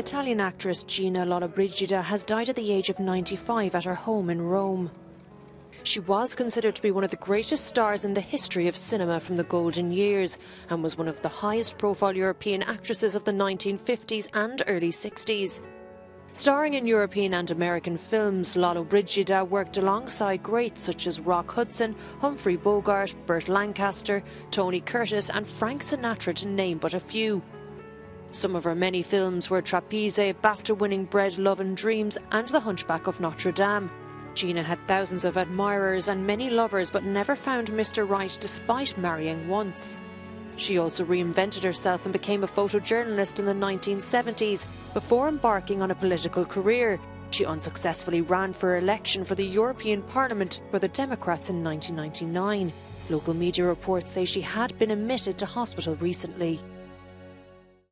Italian actress Gina Lollobrigida has died at the age of 95 at her home in Rome. She was considered to be one of the greatest stars in the history of cinema from the golden years and was one of the highest profile European actresses of the 1950s and early 60s. Starring in European and American films, Lollobrigida worked alongside greats such as Rock Hudson, Humphrey Bogart, Burt Lancaster, Tony Curtis, and Frank Sinatra, to name but a few. Some of her many films were Trapeze, BAFTA winning Bread, Love and Dreams, and The Hunchback of Notre Dame. Gina had thousands of admirers and many lovers, but never found Mr. Right despite marrying once. She also reinvented herself and became a photojournalist in the 1970s before embarking on a political career. She unsuccessfully ran for election for the European Parliament for the Democrats in 1999. Local media reports say she had been admitted to hospital recently.